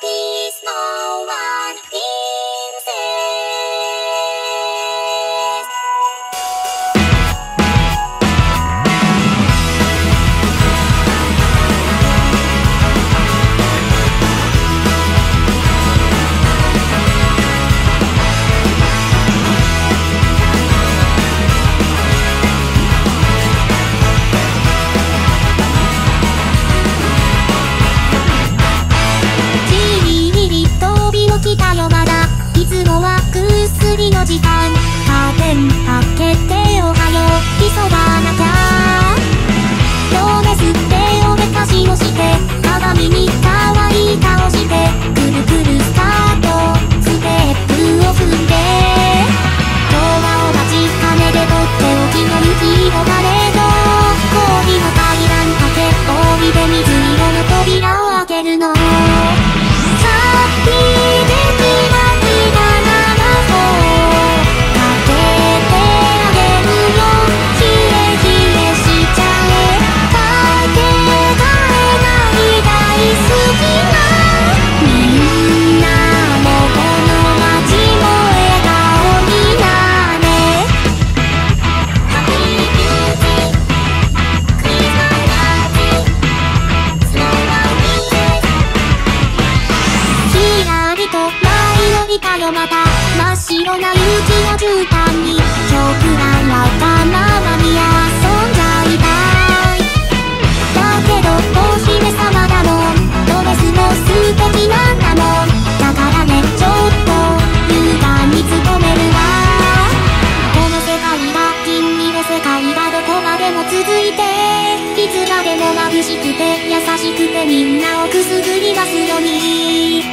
peace more. たよまた真っ白な雪の絨毯に極端やかままに遊ん。じゃいたいだけどお姫様だもん。ドレスも素敵なん。だもん。だからねちょっと勇敢に努めるわこの世界が金色の世界がどこまでも続いていつまでも眩しくて優しくてみん。なをくすぐりますように